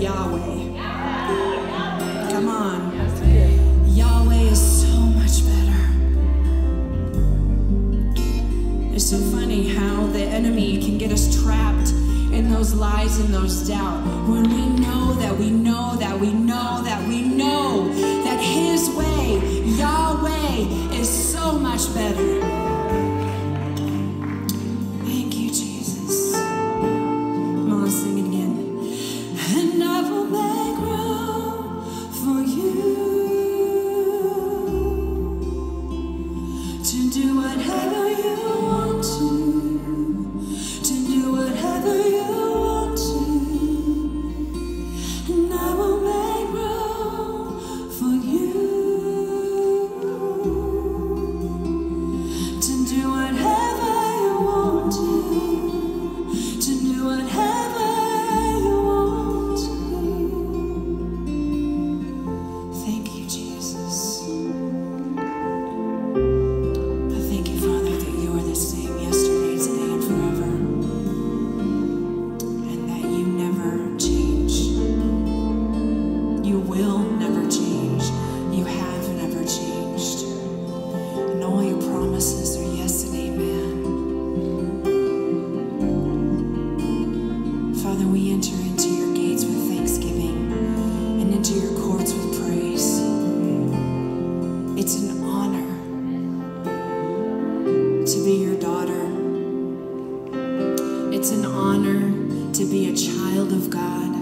Yahweh. Come on. Yahweh is so much better. It's so funny how the enemy can get us trapped in those lies and those doubts when we know that we know that we know that we know that his way Yahweh is so much better It's an honor to be a child of God.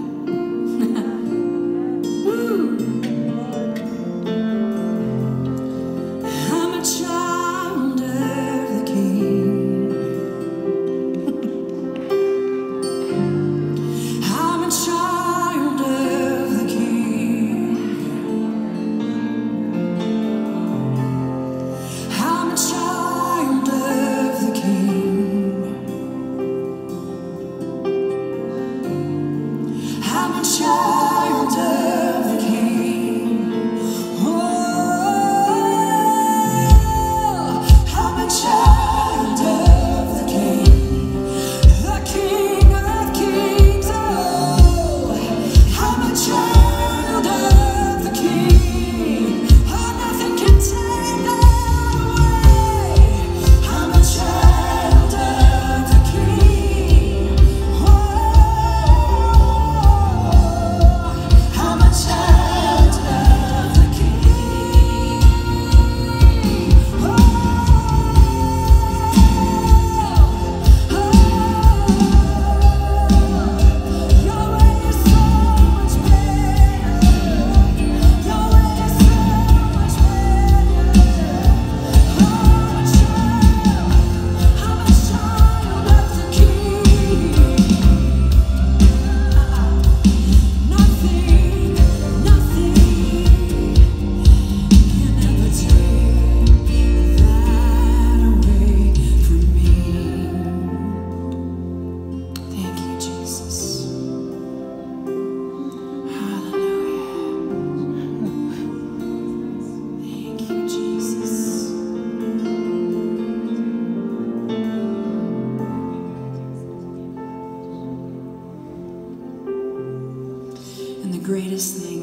Oh. his.